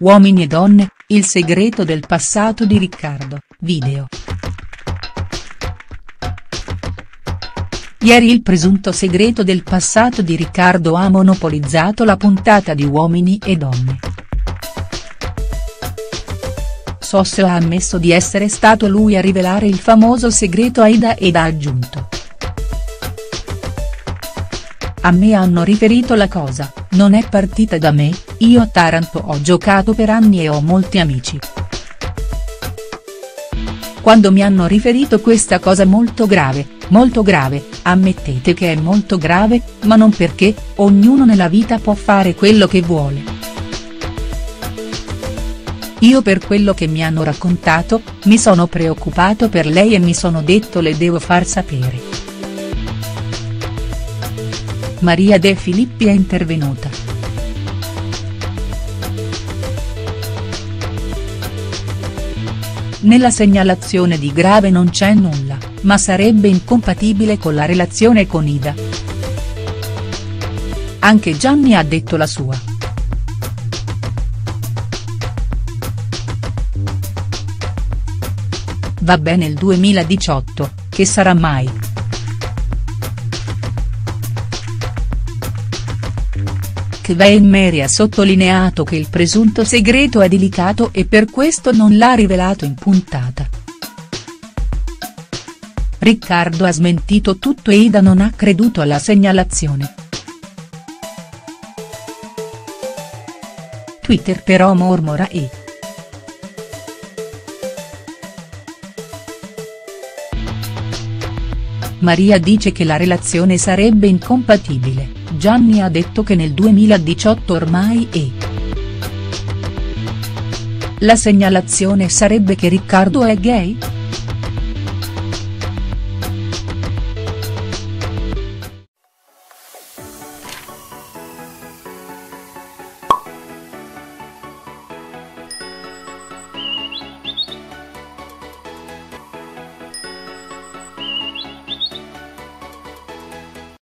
Uomini e donne, il segreto del passato di Riccardo, video. Ieri il presunto segreto del passato di Riccardo ha monopolizzato la puntata di Uomini e donne. Sosso ha ammesso di essere stato lui a rivelare il famoso segreto a Ida ed ha aggiunto. A me hanno riferito la cosa, non è partita da me, io a Taranto ho giocato per anni e ho molti amici. Quando mi hanno riferito questa cosa molto grave, molto grave, ammettete che è molto grave, ma non perché, ognuno nella vita può fare quello che vuole. Io per quello che mi hanno raccontato, mi sono preoccupato per lei e mi sono detto le devo far sapere. Maria De Filippi è intervenuta. Nella segnalazione di grave non c'è nulla, ma sarebbe incompatibile con la relazione con Ida. Anche Gianni ha detto la sua. Va bene il 2018, che sarà mai. Kevin Mary ha sottolineato che il presunto segreto è delicato e per questo non l'ha rivelato in puntata. Riccardo ha smentito tutto e Ida non ha creduto alla segnalazione. Twitter però mormora e. Maria dice che la relazione sarebbe incompatibile. Gianni ha detto che nel 2018 ormai è. La segnalazione sarebbe che Riccardo è gay?.